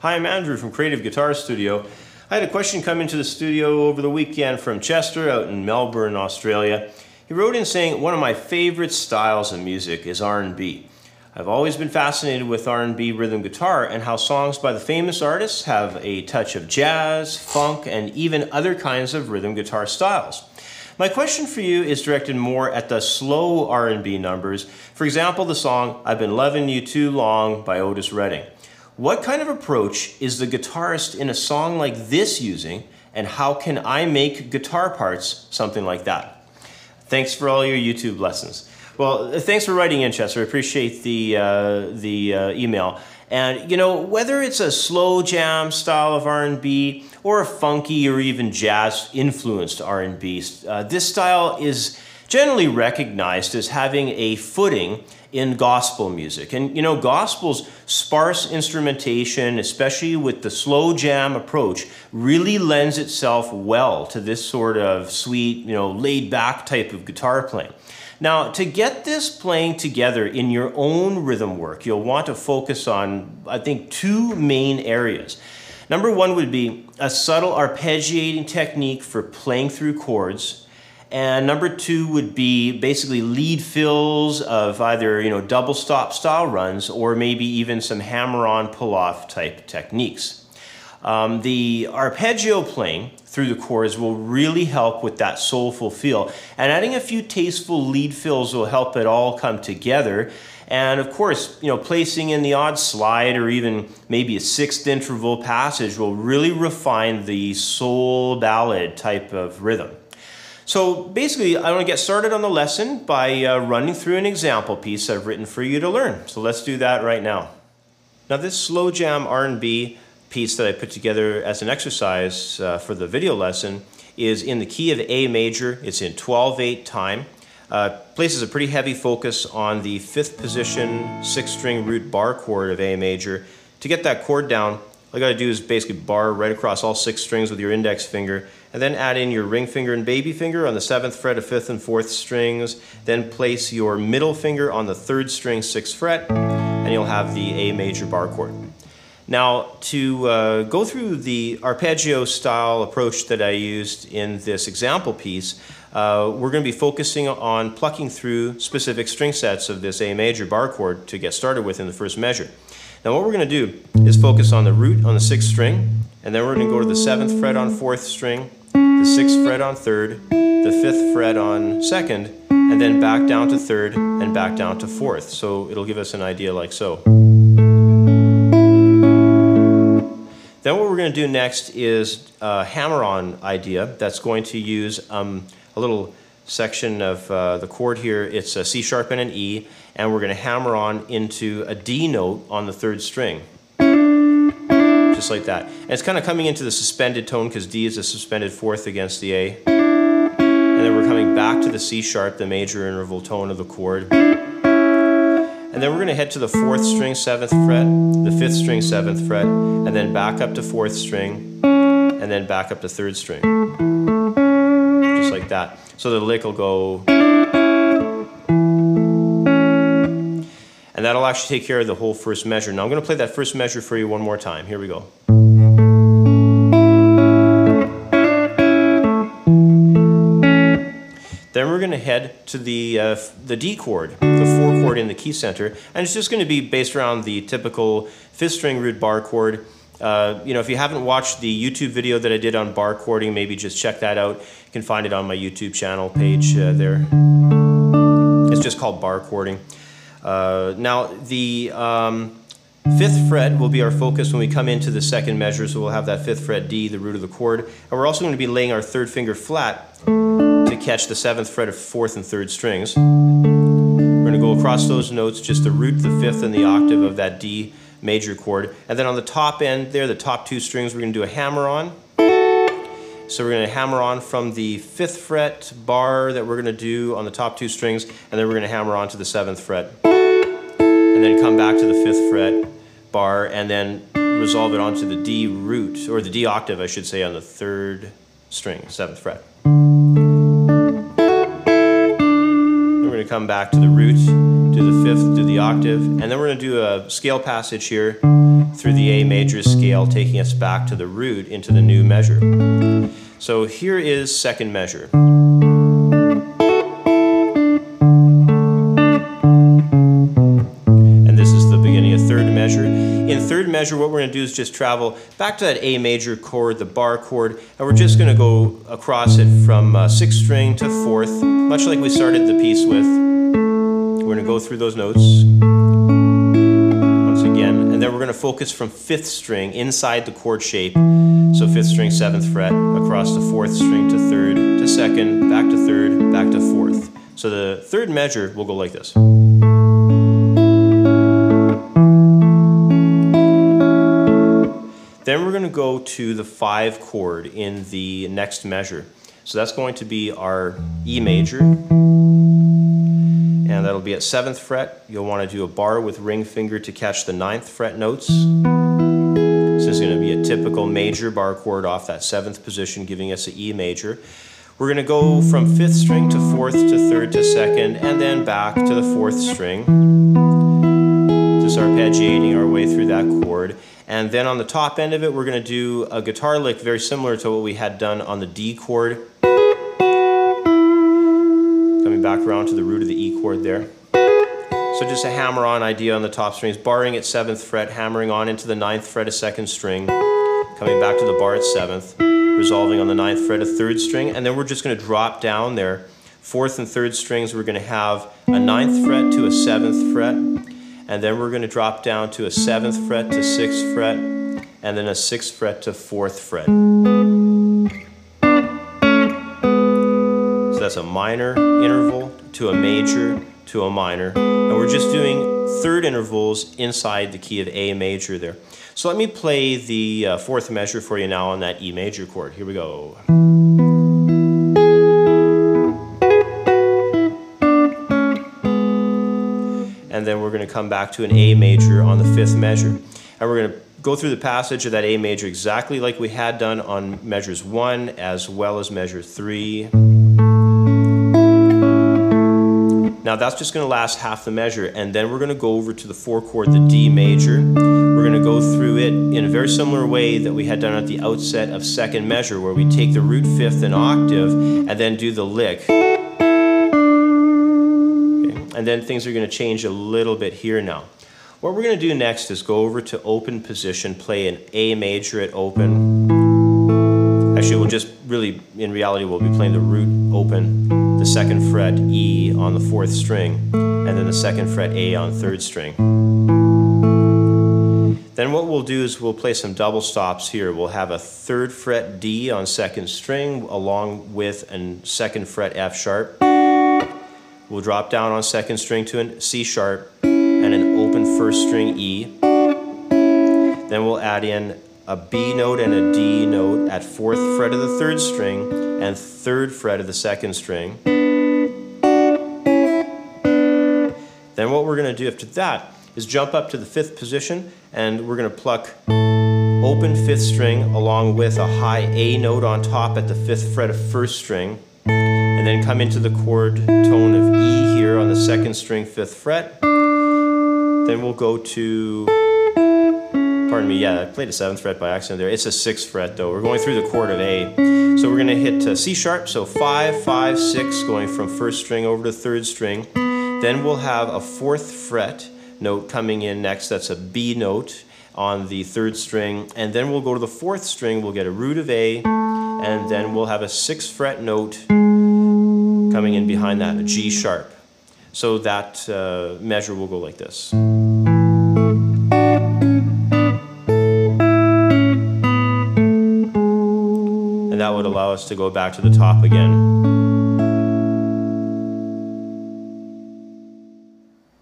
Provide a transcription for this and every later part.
Hi, I'm Andrew from Creative Guitar Studio. I had a question come into the studio over the weekend from Chester out in Melbourne, Australia. He wrote in saying one of my favorite styles of music is R&B. I've always been fascinated with R&B rhythm guitar and how songs by the famous artists have a touch of jazz, funk, and even other kinds of rhythm guitar styles. My question for you is directed more at the slow R&B numbers. For example, the song I've Been Loving You Too Long by Otis Redding. What kind of approach is the guitarist in a song like this using, and how can I make guitar parts something like that? Thanks for all your YouTube lessons. Well, thanks for writing in, Chester. I appreciate the, uh, the uh, email. And, you know, whether it's a slow jam style of R&B or a funky or even jazz influenced R&B, uh, this style is generally recognized as having a footing in gospel music. And you know, gospel's sparse instrumentation, especially with the slow jam approach, really lends itself well to this sort of sweet, you know, laid back type of guitar playing. Now, to get this playing together in your own rhythm work, you'll want to focus on, I think, two main areas. Number one would be a subtle arpeggiating technique for playing through chords and number two would be basically lead fills of either you know double stop style runs or maybe even some hammer on pull off type techniques. Um, the arpeggio playing through the chords will really help with that soulful feel, and adding a few tasteful lead fills will help it all come together. And of course, you know, placing in the odd slide or even maybe a sixth interval passage will really refine the soul ballad type of rhythm. So basically, I want to get started on the lesson by uh, running through an example piece I've written for you to learn. So let's do that right now. Now this slow jam R&B piece that I put together as an exercise uh, for the video lesson is in the key of A major. It's in 12-8 time. Uh, places a pretty heavy focus on the fifth position six string root bar chord of A major. To get that chord down, all you gotta do is basically bar right across all six strings with your index finger and then add in your ring finger and baby finger on the seventh fret of fifth and fourth strings. Then place your middle finger on the third string, sixth fret, and you'll have the A major bar chord. Now, to uh, go through the arpeggio style approach that I used in this example piece, uh, we're going to be focusing on plucking through specific string sets of this A major bar chord to get started with in the first measure. Now what we're going to do is focus on the root on the sixth string, and then we're going to go to the seventh fret on fourth string, the sixth fret on third, the fifth fret on second, and then back down to third and back down to fourth. So it'll give us an idea like so. Then what we're going to do next is a hammer-on idea that's going to use um, a little section of uh, the chord here. It's a C sharp and an E, and we're going to hammer on into a D note on the third string like that. And it's kind of coming into the suspended tone because D is a suspended fourth against the A. And then we're coming back to the C sharp, the major interval tone of the chord. And then we're going to head to the fourth string, seventh fret, the fifth string, seventh fret, and then back up to fourth string, and then back up to third string. Just like that. So the lick will go. And that'll actually take care of the whole first measure. Now I'm going to play that first measure for you one more time. Here we go. Then we're going to head to the, uh, the D chord, the 4 chord in the key center, and it's just going to be based around the typical fifth string root bar chord. Uh, you know, if you haven't watched the YouTube video that I did on bar chording, maybe just check that out. You can find it on my YouTube channel page uh, there. It's just called bar chording. Uh, now, the um, fifth fret will be our focus when we come into the second measure, so we'll have that fifth fret D, the root of the chord. And we're also going to be laying our third finger flat to catch the seventh fret of fourth and third strings. We're going to go across those notes, just the root, the fifth, and the octave of that D major chord. And then on the top end there, the top two strings, we're going to do a hammer on. So we're going to hammer on from the fifth fret bar that we're going to do on the top two strings, and then we're going to hammer on to the seventh fret. And then come back to the fifth fret bar, and then resolve it onto the D root, or the D octave, I should say, on the third string, seventh fret. Then we're going to come back to the root, do the fifth, do the octave, and then we're going to do a scale passage here through the A major scale, taking us back to the root into the new measure. So here is second measure. Measure, what we're going to do is just travel back to that A major chord, the bar chord, and we're just going to go across it from uh, sixth string to fourth, much like we started the piece with. We're going to go through those notes once again, and then we're going to focus from fifth string inside the chord shape. So fifth string, seventh fret, across to fourth string to third, to second, back to third, back to fourth. So the third measure will go like this. Go to the five chord in the next measure. So that's going to be our E major. And that'll be at seventh fret. You'll want to do a bar with ring finger to catch the ninth fret notes. This is going to be a typical major bar chord off that seventh position, giving us an E major. We're going to go from fifth string to fourth to third to second, and then back to the fourth string. Just arpeggiating our way through that chord. And then on the top end of it, we're going to do a guitar lick very similar to what we had done on the D chord. Coming back around to the root of the E chord there. So just a hammer-on idea on the top strings, barring at 7th fret, hammering on into the ninth fret of 2nd string, coming back to the bar at 7th, resolving on the ninth fret of 3rd string, and then we're just going to drop down there. 4th and 3rd strings, we're going to have a ninth fret to a 7th fret, and then we're going to drop down to a 7th fret to 6th fret, and then a 6th fret to 4th fret. So that's a minor interval to a major to a minor, and we're just doing third intervals inside the key of A major there. So let me play the uh, fourth measure for you now on that E major chord. Here we go. And then we're going to come back to an A major on the fifth measure. And we're going to go through the passage of that A major exactly like we had done on measures one as well as measure three. Now that's just going to last half the measure and then we're going to go over to the four chord, the D major. We're going to go through it in a very similar way that we had done at the outset of second measure where we take the root fifth and octave and then do the lick and then things are going to change a little bit here now. What we're going to do next is go over to open position, play an A major at open. Actually, we'll just really, in reality, we'll be playing the root open, the second fret E on the fourth string, and then the second fret A on third string. Then what we'll do is we'll play some double stops here. We'll have a third fret D on second string along with a second fret F sharp. We'll drop down on second string to a C sharp and an open first string E. Then we'll add in a B note and a D note at fourth fret of the third string and third fret of the second string. Then what we're going to do after that is jump up to the fifth position and we're going to pluck open fifth string along with a high A note on top at the fifth fret of first string then come into the chord tone of E here on the second string, fifth fret. Then we'll go to, pardon me, yeah, I played a seventh fret by accident there. It's a sixth fret though. We're going through the chord of A. So we're gonna hit uh, C sharp, so five, five, six, going from first string over to third string. Then we'll have a fourth fret note coming in next, that's a B note on the third string. And then we'll go to the fourth string, we'll get a root of A, and then we'll have a sixth fret note coming in behind that, a G sharp. So that uh, measure will go like this. And that would allow us to go back to the top again.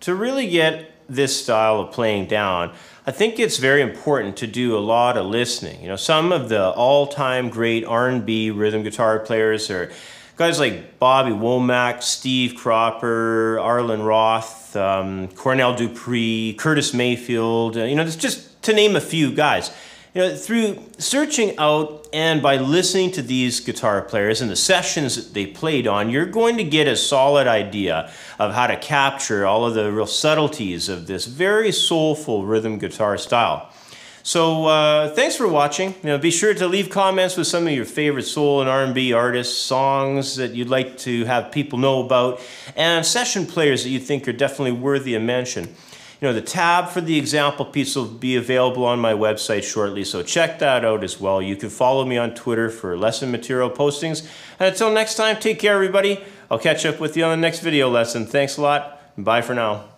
To really get this style of playing down, I think it's very important to do a lot of listening. You know, some of the all-time great R&B rhythm guitar players are guys like Bobby Womack, Steve Cropper, Arlen Roth, um, Cornell Dupree, Curtis Mayfield, uh, you know, just to name a few guys. You know, through searching out and by listening to these guitar players and the sessions that they played on, you're going to get a solid idea of how to capture all of the real subtleties of this very soulful rhythm guitar style. So uh, thanks for watching. You know, be sure to leave comments with some of your favorite soul and R&B artists, songs that you'd like to have people know about, and session players that you think are definitely worthy of mention. You know, the tab for the example piece will be available on my website shortly, so check that out as well. You can follow me on Twitter for lesson material postings. And until next time, take care, everybody. I'll catch up with you on the next video lesson. Thanks a lot. Bye for now.